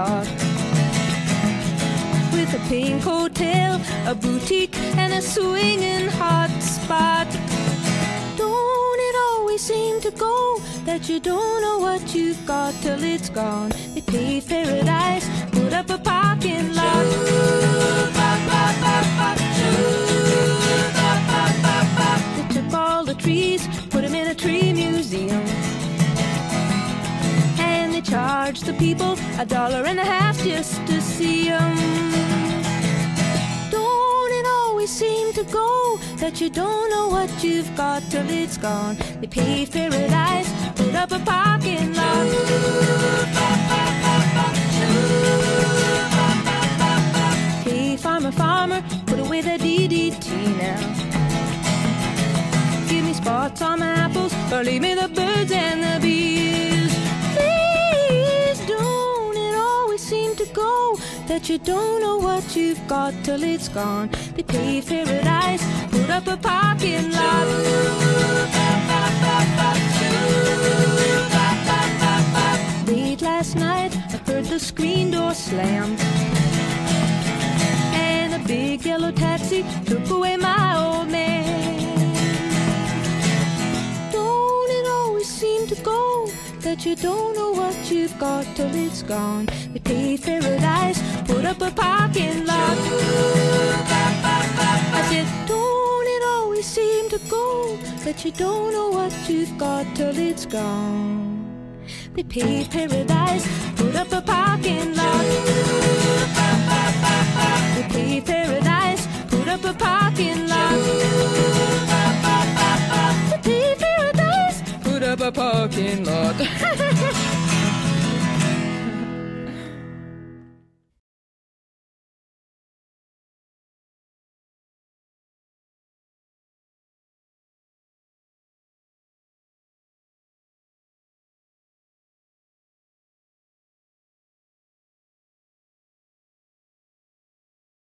spot. With a pink hotel, a boutique, and a swinging hot spot. Don't it always seem to go that you don't know what you've got till it's gone? They paved paradise, put up a parking lot. They took all the trees, put them in a tree museum. Charged the people a dollar and a half just to see them. Don't it always seem to go that you don't know what you've got till it's gone? They paved paradise, put up a parking lot. Hey, farmer, farmer, put away the DDT now. Give me spots on my apples, or leave me the birds and the that you don't know what you've got till it's gone. They paved paradise, put up a parking lot. Late last night, I heard the screen door slam. And a big yellow taxi took away my old man. Don't it always seem to go that you don't know what you've got till it's gone? They paved paradise, that you don't know what you've got till it's gone? They paved paradise, put up a parking lot. They paved paradise, put up a parking lot. They paved paradise, put up a parking lot.